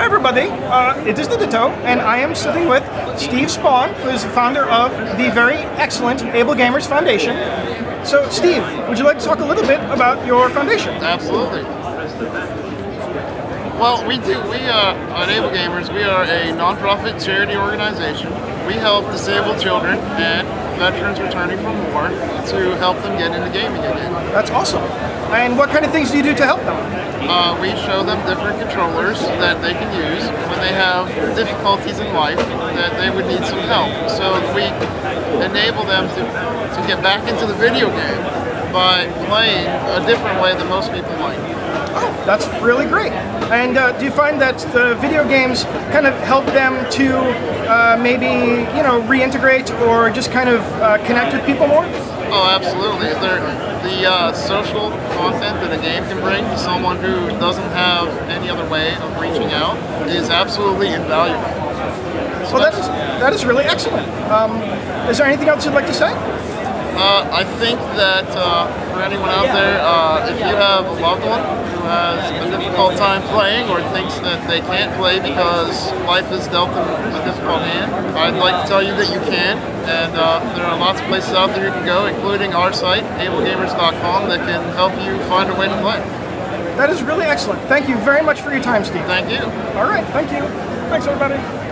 Hi everybody, uh, it is the Ditto, and I am sitting with Steve Spohn, who is the founder of the very excellent Able Gamers Foundation. So, Steve, would you like to talk a little bit about your foundation? Absolutely. Well, we do. We uh, at Able Gamers, we are a nonprofit charity organization. We help disabled children and veterans returning from war to help them get into gaming again. That's awesome. And what kind of things do you do to help them? Uh, we show them different controllers that they can use when they have difficulties in life that they would need some help. So we enable them to, to get back into the video game by playing a different way than most people might. Oh, that's really great. And uh, do you find that the video games kind of help them to uh, maybe, you know, reintegrate or just kind of uh, connect with people more? Oh, absolutely. They're, the uh, social content that a game can bring to someone who doesn't have any other way of reaching out is absolutely invaluable. So well, that is, that is really excellent. Um, is there anything else you'd like to say? Uh, I think that uh, for anyone out there, uh, if you have a loved one who has a difficult time playing or thinks that they can't play because life has dealt them a difficult hand, I'd like to tell you that you can. And uh, there are lots of places out there you can go, including our site, ablegamers.com, that can help you find a way to play. That is really excellent. Thank you very much for your time, Steve. Thank you. All right, thank you. Thanks, everybody.